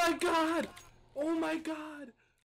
my god! Oh my god!